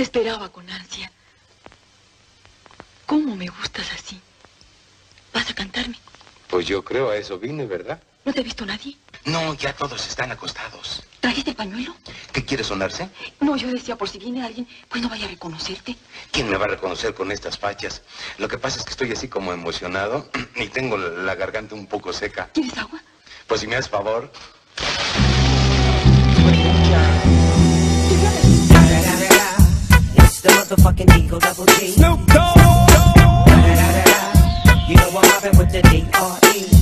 Te esperaba con ansia. ¿Cómo me gustas así? ¿Vas a cantarme? Pues yo creo a eso vine, ¿verdad? ¿No te ha visto nadie? No, ya todos están acostados. ¿Trajiste el pañuelo? ¿Qué quiere sonarse? No, yo decía, por si viene alguien, pues no vaya a reconocerte. ¿Quién me va a reconocer con estas fachas? Lo que pasa es que estoy así como emocionado y tengo la garganta un poco seca. ¿Quieres agua? Pues si me haces favor. double G. Snoop Dogg. You know I'm mobbing with the D R E.